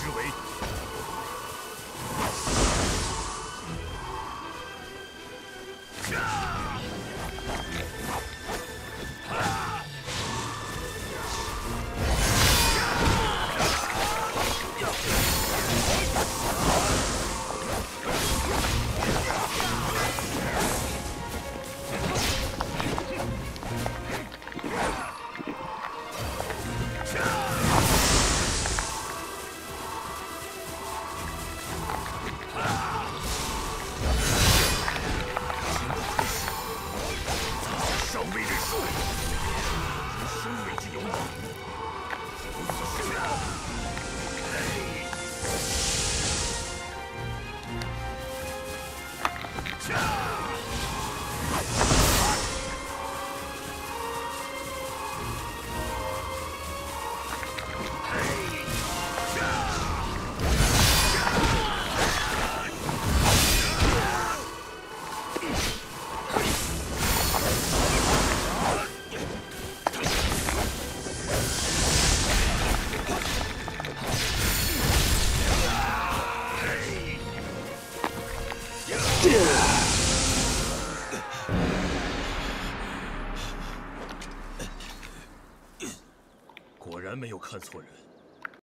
之为 Yeah! 果然没有看错人。